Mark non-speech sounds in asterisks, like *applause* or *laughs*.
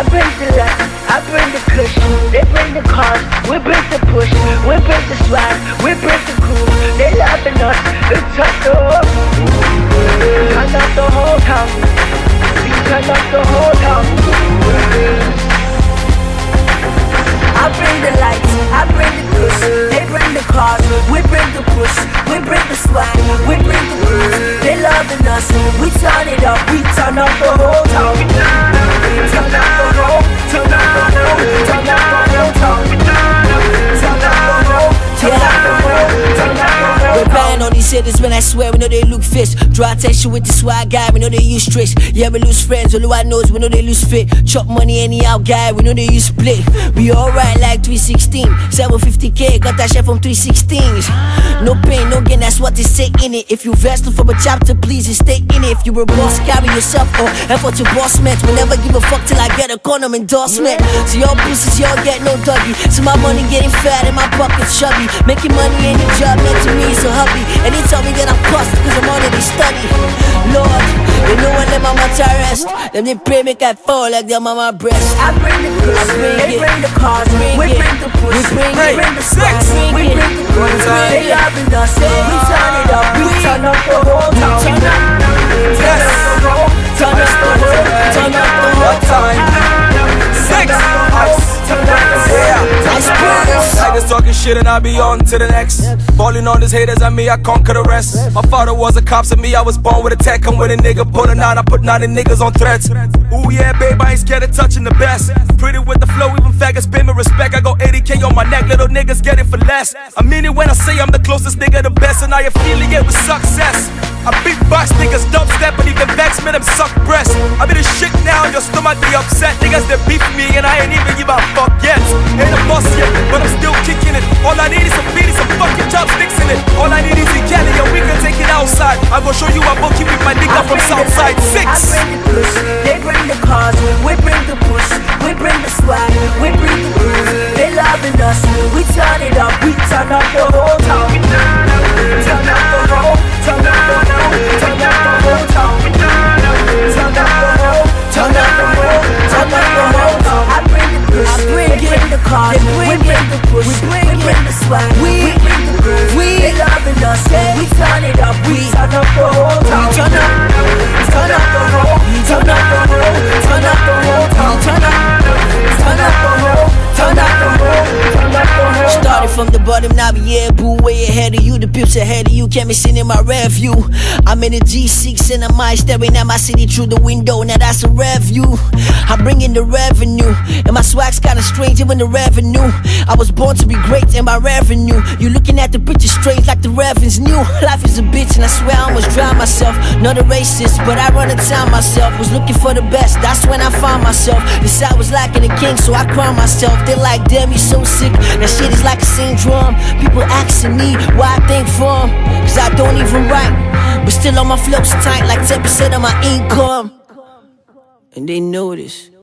I bring the luck, I bring the kush. They bring the cars, we bring the push. We bring the swag, we bring the crew. They loving us, it's the whole. Turn up the whole town. We turn up the whole town. I bring the lights, I bring the kush. They bring the cars, we bring the push. We bring the swag, we bring the crew. They loving us, we turn it up, we turn up the whole town. Hitters when I swear we know they look fish. Draw attention with the swag guy, we know they use tricks. Yeah, we lose friends, all I knows we know they lose fit. Chop money anyhow guy, we know they use split. We alright like 316, 750k, got that shit from 316s. No pain, no gain, that's what they say in it. If you vested from a chapter, please just stay in it. If you're a boss, carry yourself or effort your boss meant. We never give a fuck till I get a condom endorsement. So y'all pussies, y'all get no doggy. So my money getting fat and my pockets chubby. Making money any job meant to me is a hobby. Anytime we get a bust, cause I'm on it, they study. Lord, they know I let my mouth rest. Them they pray make I fall like their mama breast. I bring the bring they it. bring the cars, Bring we it. bring the push, We bring we bring the Bring we bring the time. They loving us, we turn it up, we turn up shit and I be on to the next. Falling on these haters and me, I conquer the rest. My father was a cop, so me, I was born with a tech. I'm with a nigga, pull a nine, I put 90 niggas on threats. Ooh yeah, babe, I ain't scared of touching the best. Pretty with the flow, even faggots pay me respect. I go 80k on my neck, little niggas get it for less. I mean it when I say I'm the closest nigga, to best, and I affiliate with success. I big box niggas dubstep, but even vex me, them suck breasts. I be the shit now, your stomach be upset. Niggas that beef me, and I ain't even give a fuck yet. Ain't a boss yet, but I'm still kicking it. All I need is some beat, some fucking chopsticks in it. All I need is a Kelly, and we can take it outside. I go show you a bookie with my nigga from Southside. I Six. bring the push, they bring the cars, we bring the push, we bring the swag, we bring the they it. bring the cars, They we bring the push, We bring the swag, We- we bring the groove. Bottom, yeah, boo, way ahead of you. The pips ahead of you, can't be seen in my rear view. I'm in a G6 and I'm staring at my city through the window. Now that's a rev view. I bring in the revenue, and my swag's kinda strange, even the revenue. I was born to be great, and my revenue. You're looking at the picture strange like the Revens new. *laughs* Life is a bitch, and I swear I almost drowned myself. Not a racist, but I run a town myself. Was looking for the best, that's when I found myself. This I was lacking a king, so I crowned myself. They like, damn, you so sick. That shit is like a syndrome. People asking me why I think from, cause I don't even write. But still on my flows tight, like 10% of my income. And they this.